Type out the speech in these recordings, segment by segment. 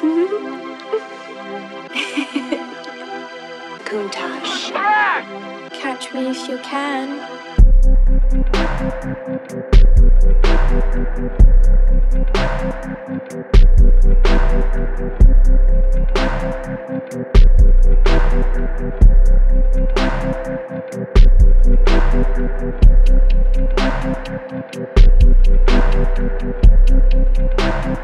Mm-hmm. Countach. Catch me if you can.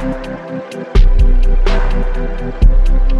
Thank you.